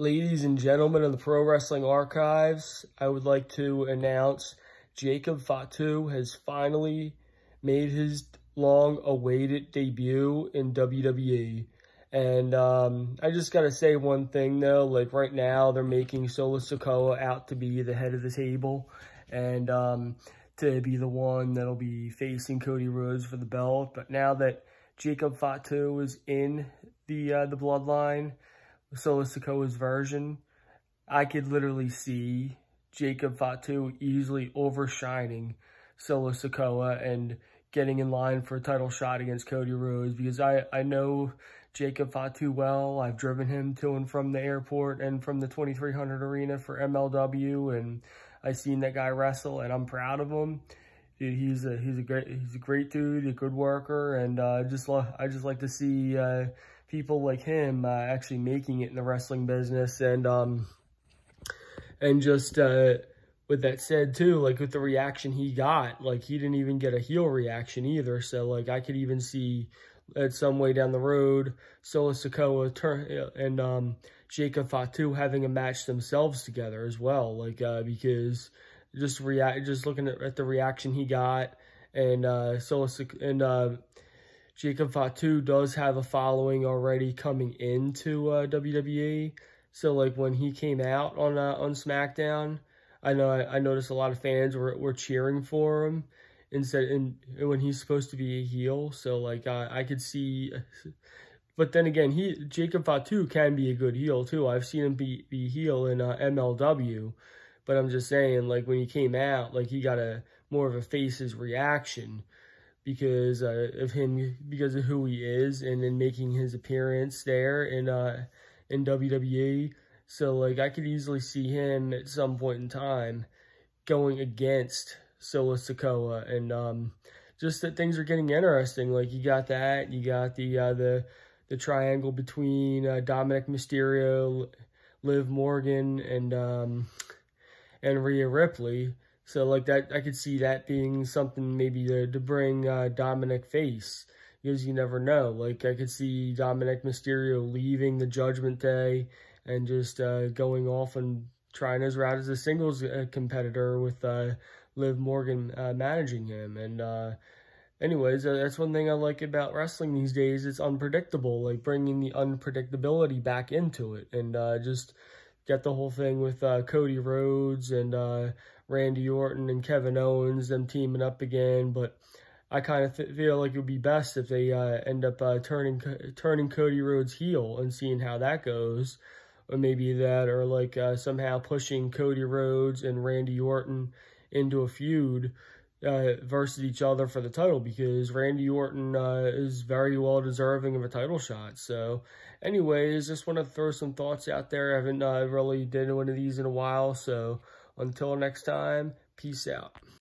Ladies and gentlemen of the Pro Wrestling Archives, I would like to announce Jacob Fatu has finally made his long-awaited debut in WWE. And um, I just got to say one thing, though. Like, right now, they're making Solo Sikoa out to be the head of the table. And um, to be the one that'll be facing Cody Rhodes for the belt. But now that Jacob Fatu is in the, uh, the bloodline, Solo Sikoa's version, I could literally see Jacob Fatu easily overshining Solo Sikoa and getting in line for a title shot against Cody Rhodes because I, I know Jacob Fatu well. I've driven him to and from the airport and from the 2300 arena for MLW and I've seen that guy wrestle and I'm proud of him. Dude, he's a he's a great he's a great dude, a good worker, and uh, just I just like to see uh, people like him uh, actually making it in the wrestling business. And um, and just uh, with that said too, like with the reaction he got, like he didn't even get a heel reaction either. So like I could even see at some way down the road, Solo Sikoa turn and um, Jacob Fatu having a match themselves together as well. Like uh, because just react, just looking at, at, the reaction he got, and uh, Solo and uh, Jacob Fatu does have a following already coming into uh, WWE. So like when he came out on uh, on SmackDown, I know I, I, noticed a lot of fans were were cheering for him instead and when he's supposed to be a heel. So like uh, I could see, but then again, he Jacob Fatu can be a good heel too. I've seen him be be heel in uh, MLW, but I'm just saying like when he came out, like he got a more of a face's reaction because uh, of him, because of who he is, and then making his appearance there in uh, in WWE. So like I could easily see him at some point in time going against Solo Sikoa, and um, just that things are getting interesting. Like you got that, you got the uh, the the triangle between uh, Dominic Mysterio, Liv Morgan, and um, and Rhea Ripley. So like that, I could see that being something maybe to, to bring uh, Dominic face because you never know. Like I could see Dominic Mysterio leaving the Judgment Day and just uh, going off and trying his route as a singles uh, competitor with uh, Liv Morgan uh, managing him. And uh, anyways, uh, that's one thing I like about wrestling these days. It's unpredictable, like bringing the unpredictability back into it and just get the whole thing with Cody Rhodes and Randy Orton and Kevin Owens, them teaming up again. But I kind of feel like it would be best if they uh, end up uh, turning turning Cody Rhodes heel and seeing how that goes. Or maybe that, or like uh, somehow pushing Cody Rhodes and Randy Orton into a feud uh, versus each other for the title because Randy Orton uh, is very well deserving of a title shot. So, anyways, just want to throw some thoughts out there. I haven't uh, really did one of these in a while, so until next time, peace out.